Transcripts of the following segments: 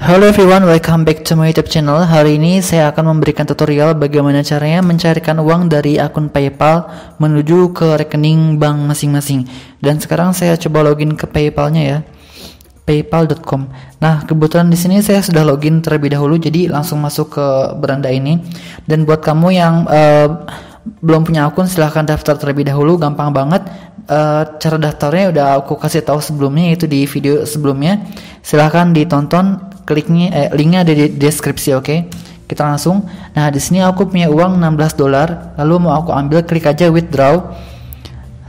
Hello everyone, welcome back to my YouTube channel. Hari ini saya akan memberikan tutorial bagaimana caranya mencarikan uang dari akun PayPal menuju ke rekening bank masing-masing. Dan sekarang saya coba login ke PayPal-nya ya. paypal.com. Nah, kebetulan di sini saya sudah login terlebih dahulu jadi langsung masuk ke beranda ini. Dan buat kamu yang uh, belum punya akun silahkan daftar terlebih dahulu gampang banget uh, cara daftarnya udah aku kasih tahu sebelumnya itu di video sebelumnya silahkan ditonton kliknya eh, linknya ada di deskripsi oke? Okay? kita langsung. Nah di sini aku punya uang 16 dolar lalu mau aku ambil klik aja withdraw.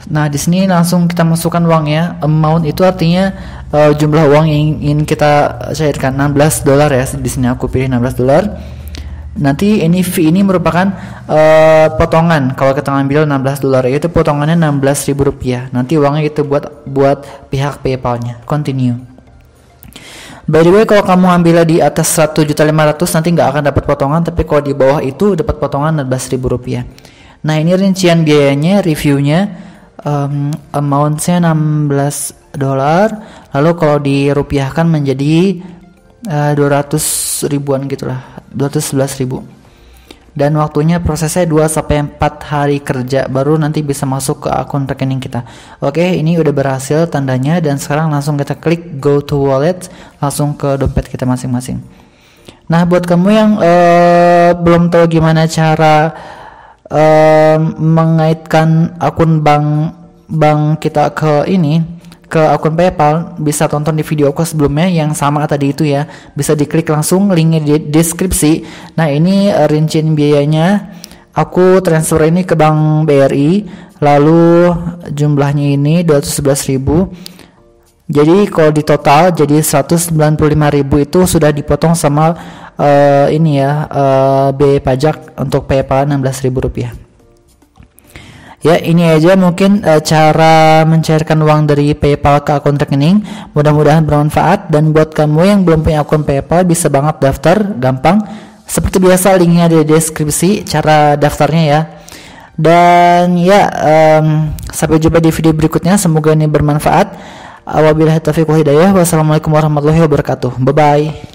Nah di sini langsung kita masukkan uangnya. Amount itu artinya uh, jumlah uang yang ingin kita cairkan 16 dolar ya di sini aku pilih 16 dolar. Nanti ini fee ini merupakan uh, potongan. Kalau kita ngambil 16 dolar itu potongannya 16 ribu rupiah. Nanti uangnya itu buat buat pihak paypalnya. Continue By the way, kalau kamu ambilnya di atas 1.500 nanti nggak akan dapat potongan, tapi kalau di bawah itu dapat potongan ribu rupiah. Nah ini rincian biayanya, reviewnya, um, amountnya 16 dolar, lalu kalau dirupiahkan menjadi uh, eh, 200 ribuan gitulah, 211 ribu dan waktunya prosesnya 2 sampai 4 hari kerja baru nanti bisa masuk ke akun rekening kita. Oke, ini udah berhasil tandanya dan sekarang langsung kita klik go to wallet langsung ke dompet kita masing-masing. Nah, buat kamu yang uh, belum tahu gimana cara uh, mengaitkan akun bank bank kita ke ini, ke akun PayPal bisa tonton di video aku sebelumnya yang sama tadi itu ya. Bisa diklik langsung linknya di deskripsi. Nah ini uh, rincian biayanya. Aku transfer ini ke bank BRI lalu jumlahnya ini 211.000 jadi kalau di total jadi 195.000 itu sudah dipotong sama uh, ini ya uh, biaya pajak untuk PayPal 16.000 rupiah Ya, ini aja mungkin uh, cara mencairkan uang dari PayPal ke akun rekening. Mudah-mudahan bermanfaat dan buat kamu yang belum punya akun PayPal bisa banget daftar, gampang. Seperti biasa linknya di deskripsi cara daftarnya ya. Dan ya, um, sampai jumpa di video berikutnya. Semoga ini bermanfaat. Wabillahi taufiq hidayah. Wassalamualaikum warahmatullahi wabarakatuh. Bye bye.